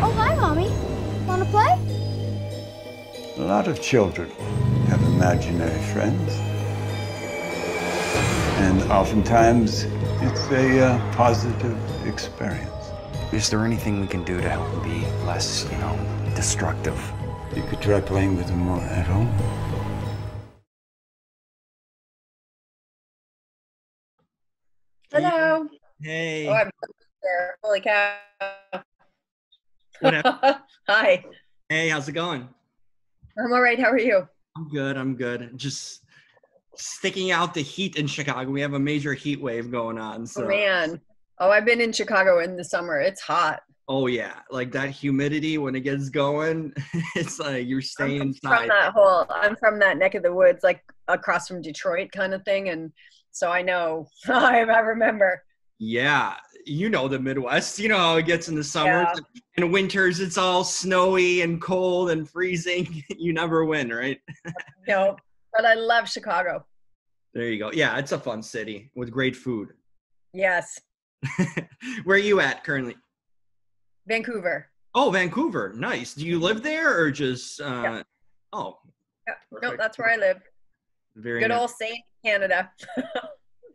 Oh, hi, Mommy. Want to play? A lot of children have imaginary friends. And oftentimes, it's a uh, positive experience. Is there anything we can do to help him be less, you know, destructive? You could try playing with them more at home. Hello. Hey. Oh, I'm there. Holy cow. Hi. Hey, how's it going? I'm all right. How are you? I'm good. I'm good. Just sticking out the heat in Chicago. We have a major heat wave going on. Oh, so, Oh, man. Oh, I've been in Chicago in the summer. It's hot. oh yeah, like that humidity when it gets going, it's like you're staying I'm inside. from that whole, I'm from that neck of the woods, like across from Detroit kind of thing. And so I know, I, I remember. Yeah, you know the Midwest. You know how it gets in the summer. Yeah. In winters, it's all snowy and cold and freezing. you never win, right? No, but I love Chicago. There you go. Yeah, it's a fun city with great food. Yes. Where are you at currently? Vancouver. Oh, Vancouver. Nice. Do you live there or just? Uh, Yeah. Oh, Yeah. No, that's where I live. very. Good nice. old Saint Canada.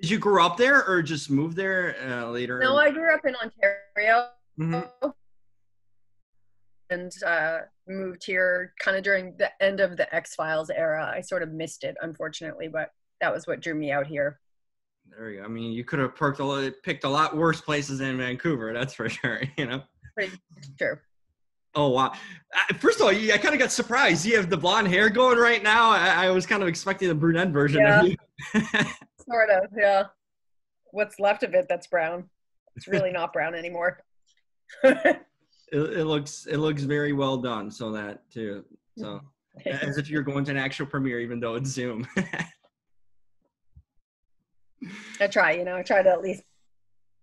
Did you grow up there or just move there uh, later? no, I grew up in Ontario. Mhm. and uh, moved here kind of during the end of the X Files era. I sort of missed it, unfortunately, but that was what drew me out here. There you go. I mean, you could have perked a lot, picked a lot worse places than Vancouver. That's for sure. You know. Pretty sure. Oh wow! First of all, I kind of got surprised. You have the blonde hair going right now. I, I was kind of expecting the brunette version Yeah. of you. Sort of, yeah. What's left of it that's brown? It's really not brown anymore. it, it looks it looks very well done. So that too. So as if you're going to an actual premiere, even though it's Zoom. I try, you know, I try to at least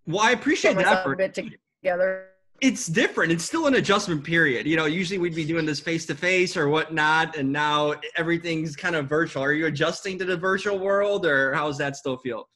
well, I appreciate that. a bit together. It's different. It's still an adjustment period. You know, usually we'd be doing this face to face or whatnot, and now everything's kind of virtual. Are you adjusting to the virtual world, or how's that still feel?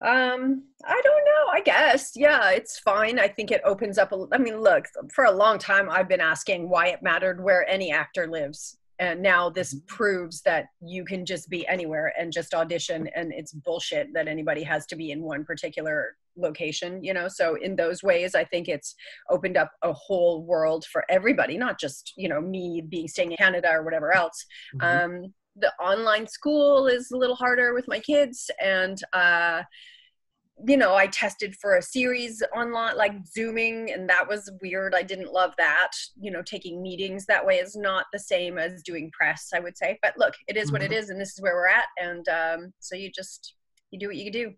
Um, I don't know. I guess, yeah, it's fine. I think it opens up. A, I mean, look, for a long time, I've been asking why it mattered where any actor lives, and now this proves that you can just be anywhere and just audition, and it's bullshit that anybody has to be in one particular location. You know, so in those ways, I think it's opened up a whole world for everybody, not just you know me being staying in Canada or whatever else. Um, the online school is a little harder with my kids and uh, you know i tested for a series online like zooming and that was weird. I didn't love that. You know taking meetings that way is not the same as doing press i would say. But look it is what it is and this is where we're at and um, so you just you do what you do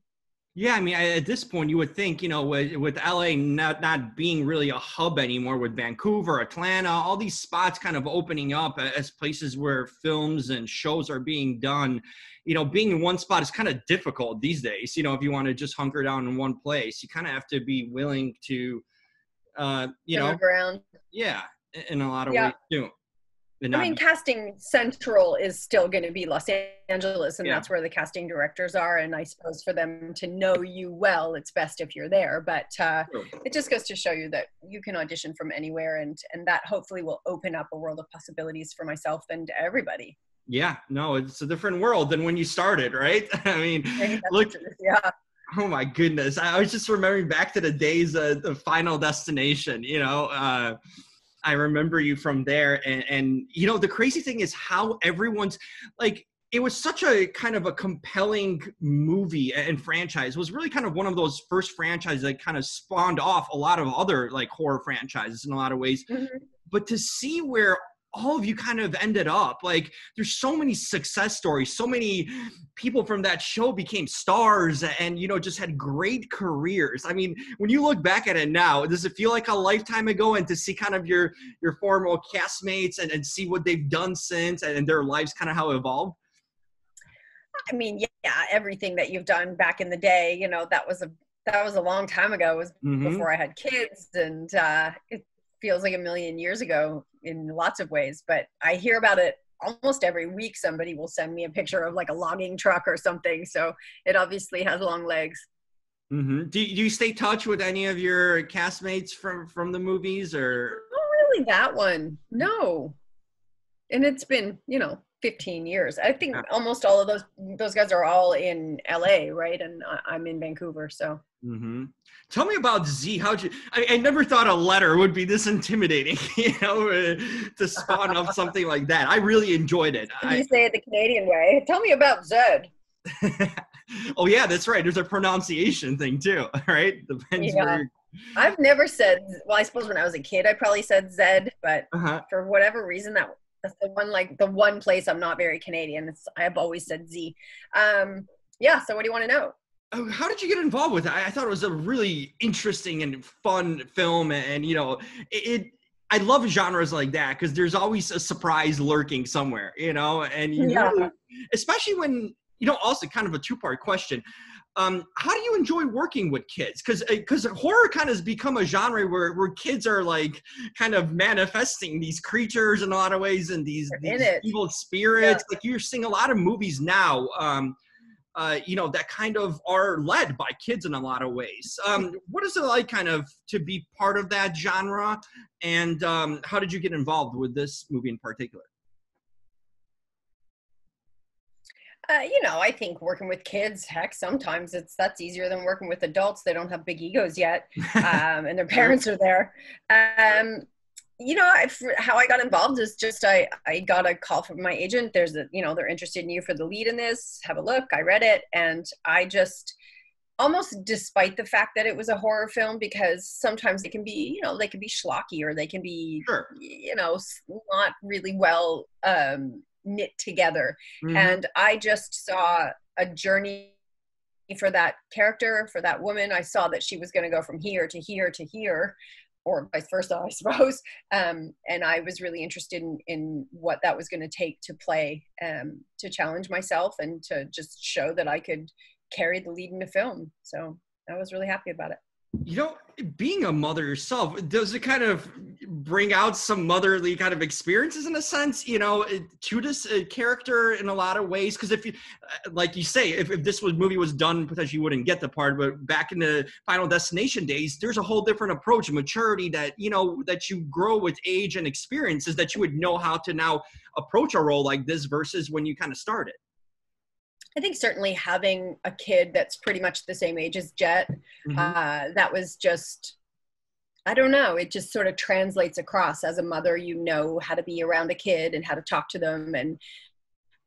Yeah, I mean, at this point, you would think, you know, with, with LA not not being really a hub anymore, with Vancouver, Atlanta, all these spots kind of opening up as places where films and shows are being done. You know, being in one spot is kind of difficult these days. You know, if you want to just hunker down in one place, you kind of have to be willing to, uh, you know, around yeah, in a lot of Yeah. ways too. I mean, casting central is still going to be Los Angeles, and Yeah. that's where the casting directors are. And I suppose for them to know you well, it's best if you're there. But uh, it just goes to show you that you can audition from anywhere, and and that hopefully will open up a world of possibilities for myself and everybody. yeah, no, it's a different world than when you started, right? I mean, look, yeah, Oh my goodness. I I was just remembering back to the days of the final destination, you know, uh, I remember you from there and, and, you know, the crazy thing is how everyone's like, it was such a kind of a compelling movie and franchise. It was really kind of one of those first franchises that kind of spawned off a lot of other like horror franchises in a lot of ways. Mhm. But to see where all of you kind of ended up, like there's so many success stories, so many people from that show became stars and you know just had great careers. I mean, when you look back at it now, does it feel like a lifetime ago? And to see kind of your your former castmates and, and see what they've done since and their lives kind of how it evolved? I mean, yeah, everything that you've done back in the day, you know, that was a that was a long time ago. It was Mhm. before I had kids, and uh, it feels like a million years ago in lots of ways. But I hear about it almost every week. Somebody will send me a picture of like a logging truck or something. So it obviously has long legs. hmm Do, you- do you stay touch with any of your castmates from from the movies or? Not really that one. No. And it's been, you know, 15 years. I think Yeah. almost all of those those guys are all in LA, right? And I- I'm in Vancouver, so hmm Tell me about Z. How'd you? I, I never thought a letter would be this intimidating, you know, uh, to spawn off something like that. I really enjoyed it. you I, say it the Canadian way. Tell me about Zed. oh yeah, that's right. There's a pronunciation thing too, right? Depends Yeah. where. I've never said well, I suppose when I was a kid I probably said Zed, but Uh-huh. for whatever reason that that's the one like the one place I'm not very Canadian. It's, I've always said Z. Um yeah, so what do you want to know? Oh, How did you get involved with it? I, thought it was a really interesting and fun film, and, you know, it. it I love genres like that because there's always a surprise lurking somewhere, you know, and you Yeah. really, especially when you know. Also, kind of a two part question. Um, how do you enjoy working with kids? Because because horror kind of has become a genre where where kids are like kind of manifesting these creatures in a lot of ways and these, these evil spirits. Like you're seeing a lot of movies now. Um, uh, you know, that kind of are led by kids in a lot of ways. Um, what is it like, kind of, to be part of that genre? And um, how did you get involved with this movie in particular? Uh, you know, I think working with kids, heck, sometimes it's that's easier than working with adults. They don't have big egos yet, um, and their parents are there. Um, you know, I, how I got involved is just I I got a call from my agent. There's a you know they're interested in you for the lead in this. Have a look. I read it, and I just almost despite the fact that it was a horror film because sometimes they can be you know they can be schlocky or they can be Sure. you know not really well um, knit together Mhm. and i just saw a journey for that character for that woman i saw that she was going to go from here to here to here or vice versa i suppose. Um, and i was really interested in, in what that was going to take to play um, to challenge myself and to just show that i could carry the lead in a film. So i was really happy about it you know, being a mother yourself, does it kind of bring out some motherly kind of experiences in a sense, you know, to this uh, character in a lot of ways? Because if you, uh, like you say, if, if this was movie was done, potentially you wouldn't get the part. But back in the Final Destination days, there's a whole different approach, maturity that you know that you grow with age and experiences that you would know how to now approach a role like this versus when you kind of started. I think certainly having a kid that's pretty much the same age as Jett Mhm. uh, that was just i don't know it just sort of translates across. As a mother you know how to be around a kid and how to talk to them and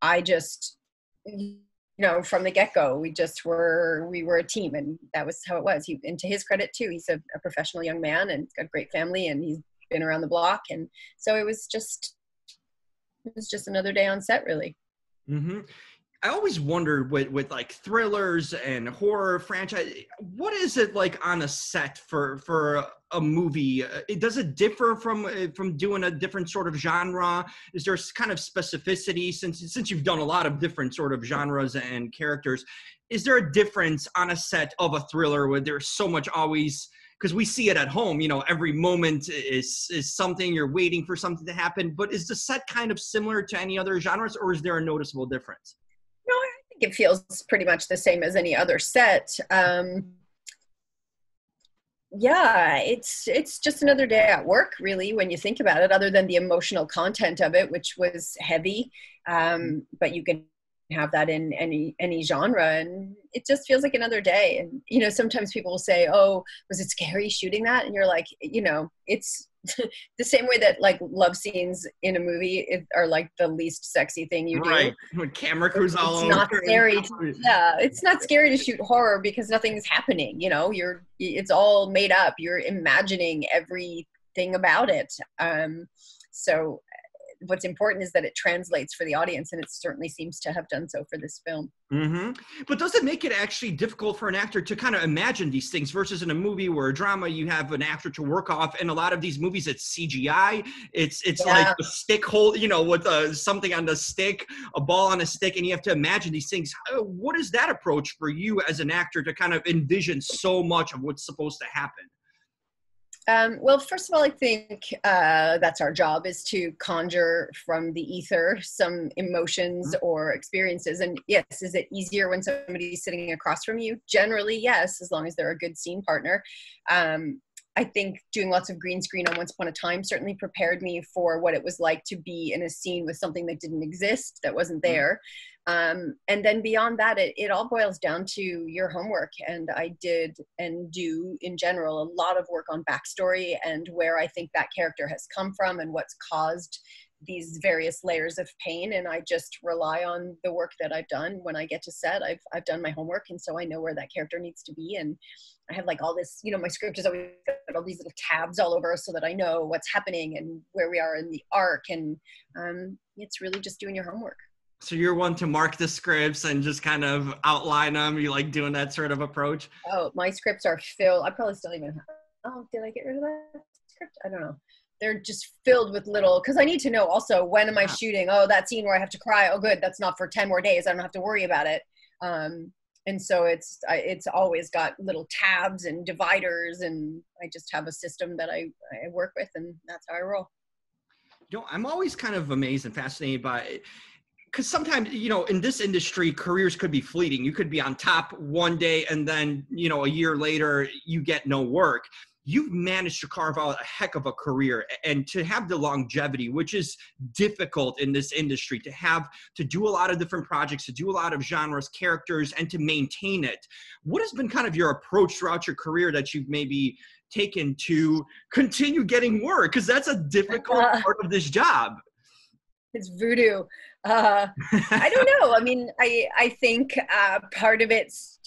i just you know from the get-go we just were we were a team and that was how it was. He, and to his credit too he's a, a professional young man and got a great family and he's been around the block and so it was just it was just another day on set really. Hmm I always wondered with with like thrillers and horror franchise, what is it like on a set for for a, movie? It- Does it differ from uh, from doing a different sort of genre? Is there kind of specificity since since you've done a lot of different sort of genres and characters? Is there a difference on a set of a thriller where there's so much always because we see it at home you know every moment is is something you're waiting for something to happen but is the set kind of similar to any other genres or is there a noticeable difference it feels pretty much the same as any other set. Um, yeah, it's it's just another day at work, really, when you think about it. Other than the emotional content of it, which was heavy, um, but you can have that in any any genre, and it just feels like another day. And you know, sometimes people will say, "Oh, was it scary shooting that?" And you're like, you know, it's the same way that like love scenes in a movie are like the least sexy thing you do. Right when camera crews all It's over not scary to- yeah it's not scary to shoot horror because nothing's happening you know? You're it's all made up. You're imagining everything about it. Um so what's important is that it translates for the audience and it certainly seems to have done so for this film hmm But does it make it actually difficult for an actor to kind of imagine these things versus in a movie or a drama you have an actor to work off? And a lot of these movies, it's CGI. It's it's Yeah. like a stick hold, you know, with uh, something on the stick, a ball on a stick, and you have to imagine these things. What is that approach for you as an actor to kind of envision so much of what's supposed to happen? Um, well, first of all, I think uh, that's our job is to conjure from the ether some emotions Mm-hmm. or experiences. And yes, is it easier when somebody's sitting across from you? Generally, yes, as long as they're a good scene partner. Um, I think doing lots of green screen on Once Upon a Time certainly prepared me for what it was like to be in a scene with something that didn't exist, that wasn't Mm-hmm. there. Um, and then beyond that, it, it all boils down to your homework. And I did and do, in general, a lot of work on backstory and where I think that character has come from and what's caused these various layers of pain. And I just rely on the work that I've done. When I get to set, I've, I've done my homework. And so I know where that character needs to be. And I have like all this, you know, my script is always got all these little tabs all over so that I know what's happening and where we are in the arc. And um, it's really just doing your homework. So you're one to mark the scripts and just kind of outline them. You like doing that sort of approach. Oh, my scripts are filled. I probably still even have. Oh, did I get rid of that script? I don't know. They're just filled with little because I need to know also when am I shooting? Oh, that scene where I have to cry. Oh, good, that's not for ten more days. I don't have to worry about it. Um, and so it's it's always got little tabs and dividers, and I just have a system that I I work with, and that's how I roll. You know, I'm always kind of amazed and fascinated by because sometimes you know in this industry careers could be fleeting. You could be on top one day and then you know a year later you get no work. You've managed to carve out a heck of a career and to have the longevity which is difficult in this industry to have to do a lot of different projects to do a lot of genres characters and to maintain it. What has been kind of your approach throughout your career that you've maybe taken to continue getting work? Because that's a difficult part of this job it's voodoo. Uh, I don't know. I mean, I I think uh, part of it's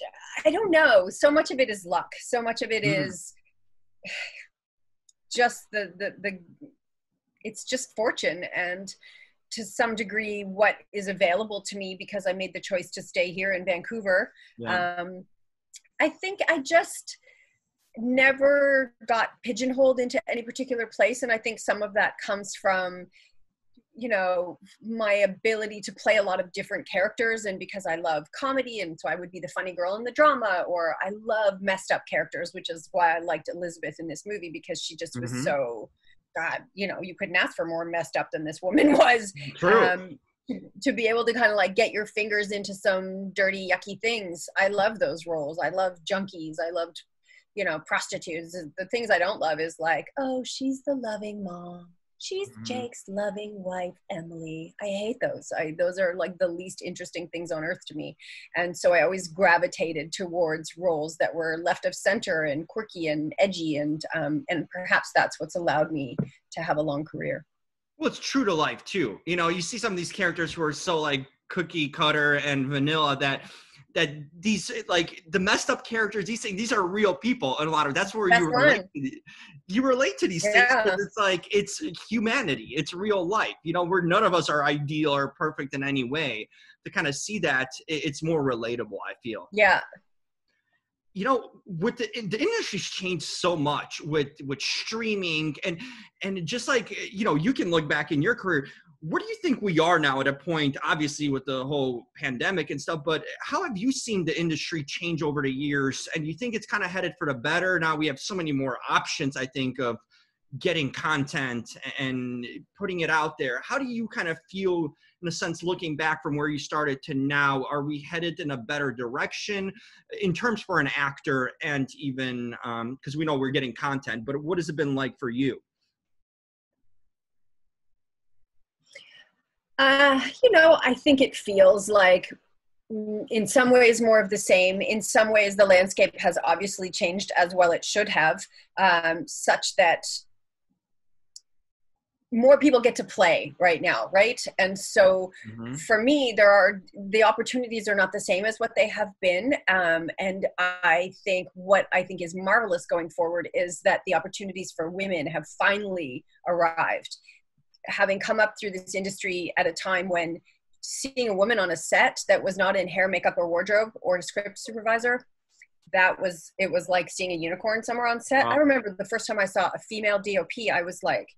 I don't know. So much of it is luck. So much of it Mhm. is just the the the. It's just fortune and. To some degree, what is available to me because I made the choice to stay here in Vancouver. Um, I think I just never got pigeonholed into any particular place, and I think some of that comes from you know my ability to play a lot of different characters and because i love comedy and so i would be the funny girl in the drama or i love messed up characters which is why i liked elizabeth in this movie because she just was Mhm. so god you know you couldn't ask for more messed up than this woman was. True. um, to be able to kind of like get your fingers into some dirty yucky things i love those roles. I love junkies. I loved you know prostitutes. The things i don't love is like oh she's the loving mom she's Mhm. jake's loving wife emily i hate those i those are like the least interesting things on earth to me and so i always gravitated towards roles that were left of center and quirky and edgy and um, and perhaps that's what's allowed me to have a long career Well, it's true to life too. You know, you see some of these characters who are so like cookie cutter and vanilla that that these like the messed up characters, these things, these are real people, and a lot of that's where That's you relate. To you relate to these things Yeah. because it's like it's humanity, it's real life. You know, where none of us are ideal or perfect in any way. To kind of see that, it's more relatable. I feel. yeah you know with the, the industry's changed so much with with streaming and and just like you know you can look back in your career where do you think we are now at a point obviously with the whole pandemic and stuff but how have you seen the industry change over the years? And you think it's kind of headed for the better? Now we have so many more options i think of getting content and putting it out there. How do you kind of feel in a sense looking back from where you started to now? Are we headed in a better direction in terms for an actor and even um, because we know we're getting content but what has it been like for you Uh, you know, I think it feels like mm, in some ways more of the same. In some ways, the landscape has obviously changed as well it should have, um, such that more people get to play right now, right? And so for me, there are the opportunities are not the same as what they have been. Um, and I think what I think is marvelous going forward is that the opportunities for women have finally arrived having come up through this industry at a time when seeing a woman on a set that was not in hair, makeup, or wardrobe or a script supervisor, that was it was like seeing a unicorn somewhere on set. Wow. I remember the first time I saw a female DOP, I was like,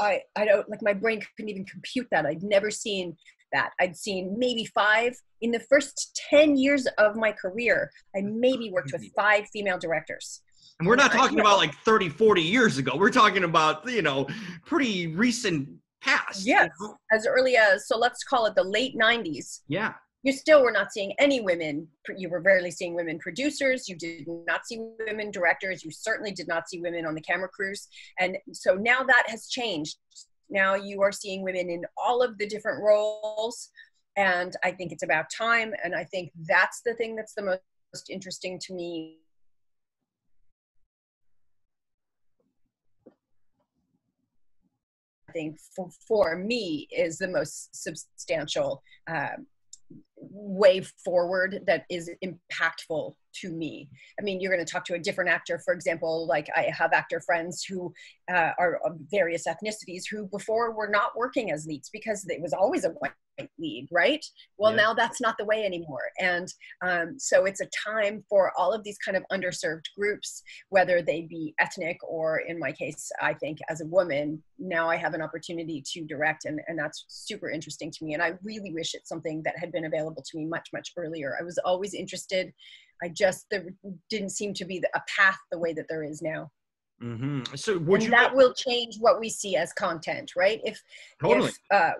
I I don't like my brain couldn't even compute that. I'd never seen that. I'd seen maybe five in the first ten years of my career. I maybe worked with five female directors And we're not talking about like 30, 40 years ago. We're talking about, you know, pretty recent past. you Yes. know? as early as so let's call it the late 90s Yeah. you still were not seeing any women you were rarely seeing women producers you did not see women directors you certainly did not see women on the camera crews and so now that has changed now you are seeing women in all of the different roles and i think it's about time and i think that's the thing that's the most interesting to me think for, for me is the most substantial um, way forward that is impactful to me. I mean, you're going to talk to a different actor, for example, like I have actor friends who uh, are of various ethnicities who before were not working as leads because it was always a white lead, right? Well, Yeah. now that's not the way anymore. And um, so it's a time for all of these kind of underserved groups, whether they be ethnic or in my case, I think as a woman, now I have an opportunity to direct and, and that's super interesting to me. And I really wish it's something that had been available to me much, much earlier. I was always interested. I just, there didn't seem to be a path the way that there is now. hmm So would and you that will change what we see as content, right? If totally? if uh,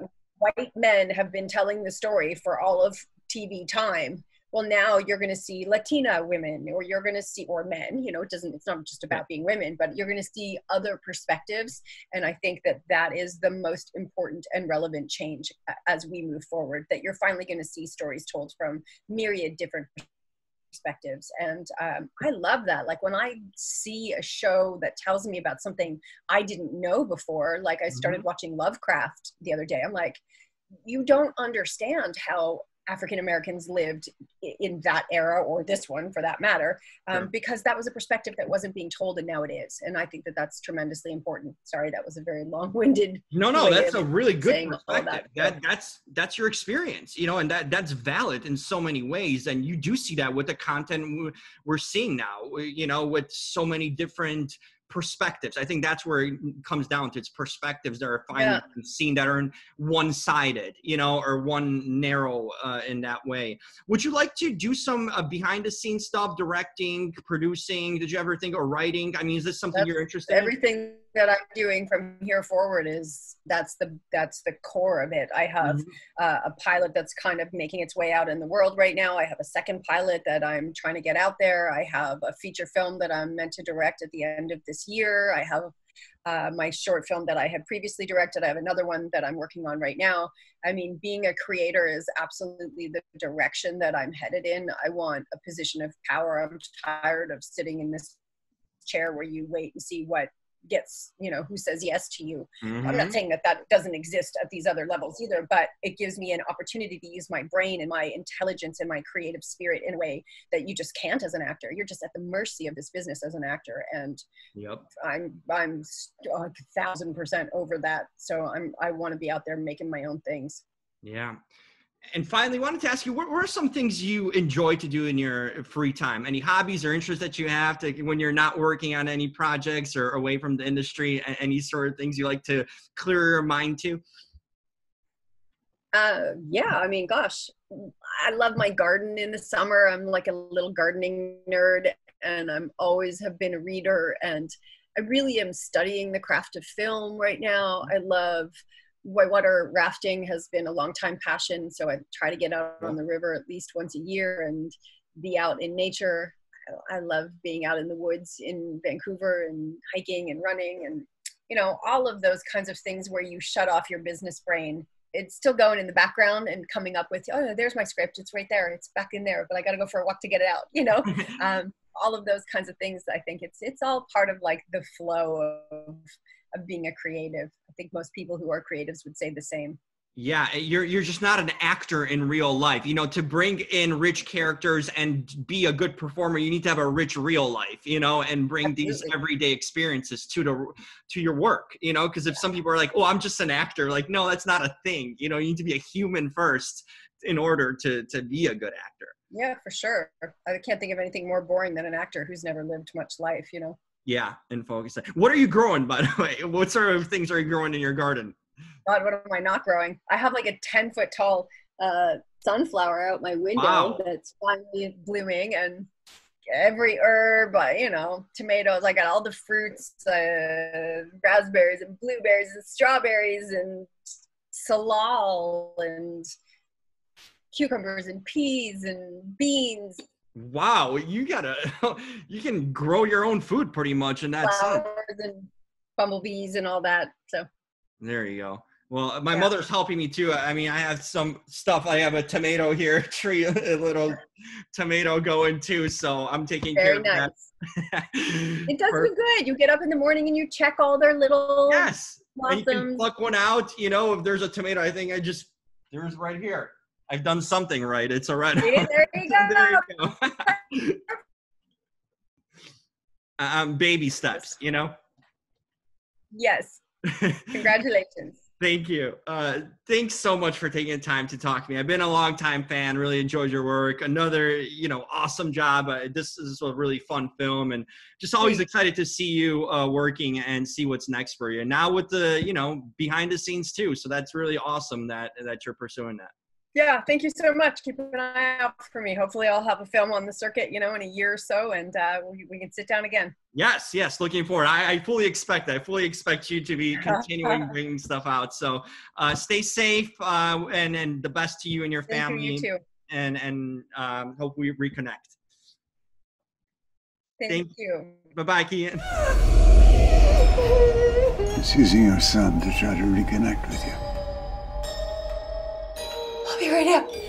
white men have been telling the story for all of TV time, well, now you're going to see Latina women, or you're going to see, or men. You know, it doesn't. It's not just about being women, but you're going to see other perspectives, and I think that that is the most important and relevant change as we move forward. That you're finally going to see stories told from myriad different perspectives and um, i love that like when i see a show that tells me about something i didn't know before like i started watching lovecraft the other day i'm like you don't understand how african americans lived in that era or this one for that matter um, because that was a perspective that wasn't being told and now it is and i think that that's tremendously important sorry that was a very long-winded No, no, that's a really good all that. perspective. That that's that's your experience, you know, and that that's valid in so many ways. And you do see that with the content we're seeing now, you know, with so many different perspectives. I think that's where it comes down to its perspectives that are finally Yeah. seen that are one-sided, you know, or one narrow uh, in that way. Would you like to do some uh, behind-the-scenes stuff, directing, producing? Did you ever think of writing? I mean, is this something That's you're interested in? That i'm doing from here forward is that's the that's the core of it. I have Mhm. uh, a pilot that's kind of making its way out in the world right now. I have a second pilot that i'm trying to get out there. I have a feature film that i'm meant to direct at the end of this year. I have uh, my short film that i had previously directed. I have another one that i'm working on right now. I mean being a creator is absolutely the direction that i'm headed in. I want a position of power. I'm tired of sitting in this chair where you wait and see what gets you know who says yes to you i'm Mhm. not saying that that doesn't exist at these other levels either but it gives me an opportunity to use my brain and my intelligence and my creative spirit in a way that you just can't as an actor you're just at the mercy of this business as an actor and Yep. i'm i'm a thousand percent over that so i'm i want to be out there making my own things Yeah. And finally, wanted to ask you, what, what are some things you enjoy to do in your free time? Any hobbies or interests that you have to when you're not working on any projects or away from the industry? Any sort of things you like to clear your mind to? Uh, yeah, I mean, gosh, I love my garden in the summer. I'm like a little gardening nerd, and I'm always have been a reader. And I really am studying the craft of film right now. I love whitewater rafting has been a long time passion, so I try to get out on the river at least once a year and be out in nature. I love being out in the woods in Vancouver and hiking and running and you know all of those kinds of things where you shut off your business brain. It's still going in the background and coming up with oh there's my script. It's right there. It's back in there but i got to go for a walk to get it out you know? Um, all of those kinds of things i think it's it's all part of like the flow of of being a creative i think most people who are creatives would say the same Yeah, eh, you're you're just not an actor in real life. You know, to bring in rich characters and be a good performer, you need to have a rich real life. You know, and bring these everyday experiences to the to your work. You know, because if some people are like, "Oh, I'm just an actor," like, no, that's not a thing. You know, you need to be a human first in order to to be a good actor. yeah for sure i can't think of anything more boring than an actor who's never lived much life you know Yeah, and focus. What are you growing, by the way? What sort of things are you growing in your garden? God, what am I not growing? I have like a 10 foot tall uh, sunflower out my window Wow. that's finally blooming. And every herb, uh, you know, tomatoes. I got all the fruits, uh, raspberries and blueberries and strawberries and salal and cucumbers and peas and beans, Wow, you gotta you can grow your own food pretty much, and that's it. flowers and bumblebees and all that. So There you go. Well, uh, my Yeah. mother's helping me too. I mean, I have some stuff. I have a tomato here, a tree, a little tomato going too. So I'm taking very care nice. of that. It does For- you good. You get up in the morning and you check all their little Yes. And you can blossoms. pluck one out. You know, if there's a tomato, I think I just there's right here. I've done something right. It's a red. See, there you go. there you go. um, baby steps, you know. Yes. Congratulations. Thank you. Uh, thanks so much for taking the time to talk to me. I've been a long time fan. Really enjoyed your work. Another, you know, awesome job. Uh, this is a really fun film, and just always excited to see you uh, working and see what's next for you. And now with the, you know, behind the scenes too. So that's really awesome that that you're pursuing that. Yeah, thank you so much. Keep an eye out for me. Hopefully, I'll have a film on the circuit, you know, in a year or so, and uh, we, we can sit down again. Yes, yes. Looking forward. I, I fully expect. that. I fully expect you to be continuing bringing stuff out. So uh, stay safe, uh, and and the best to you and your Thank you, family. you too. And and um, hope we reconnect. Thank, Thank- you. Bye bye, Keegan. It's using your son to try to reconnect with you. Be right out.